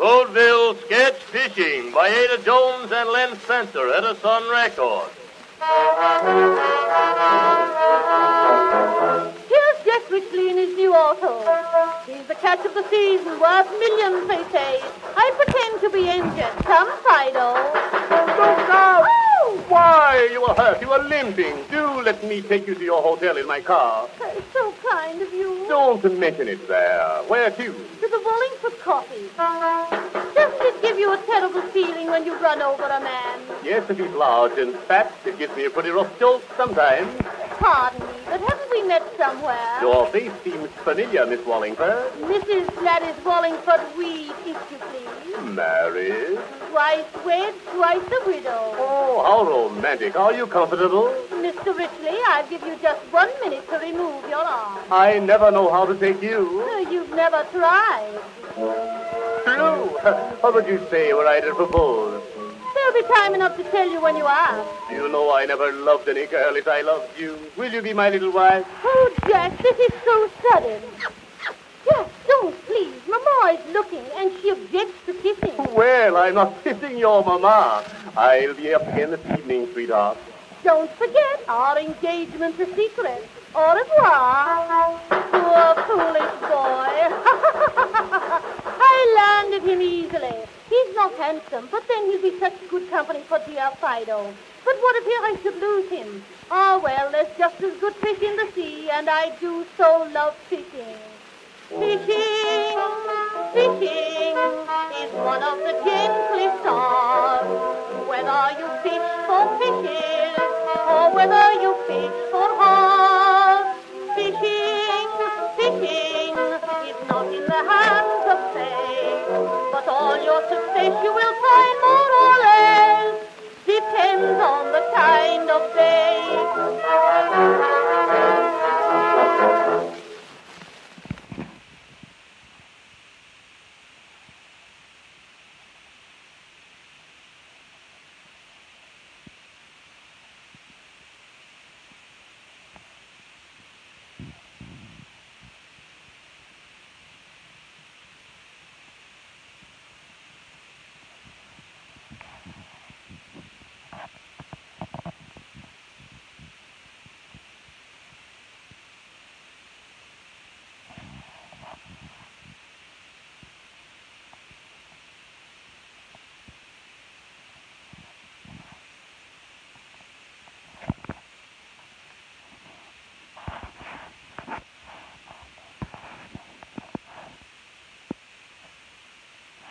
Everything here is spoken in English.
Vaudeville Sketch Fishing by Ada Jones and Len Spencer, Edison Records. Here's Jack Richley in his new auto. He's the catch of the season, worth millions, they say. I pretend to be injured. Come, you are hurt. You are limping. Do let me take you to your hotel in my car. That's so kind of you. Don't mention it there. Where to? To the Wallingford coffee. Doesn't it give you a terrible feeling when you run over a man? Yes, if he's large and fat, it gives me a pretty rough jolt sometimes. Pardon me, but haven't we met somewhere? Your face seems familiar, Miss Wallingford. Mrs. Gladys Wallingford Weed, if you please. Married? Twice wed, twice a widow. Oh, how romantic. Are you comfortable? Mr. Richley, I'll give you just one minute to remove your arm. I never know how to take you. Uh, You've never tried. True. What would you say were I to propose? There'll be time enough to tell you when you ask. You know I never loved any girl as I loved you. Will you be my little wife? Oh, Jack, this is so sudden. Jack, don't, please. Mama is looking, and she objects to kissing. Well, I'm not kissing your mama. I'll be up again this evening, sweetheart. Don't forget, our engagement's a secret. Au revoir. Poor foolish boy. I landed him easily. Not handsome, but then he'll be such good company for dear Fido. But what if here I should lose him? Oh, well, there's just as good fish in the sea, and I do so love fishing. Oh. Fishing, fishing your you will find more or less depends on the kind of bait.